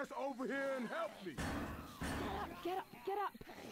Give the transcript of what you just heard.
ass over here and help me! Get up, get up, get up!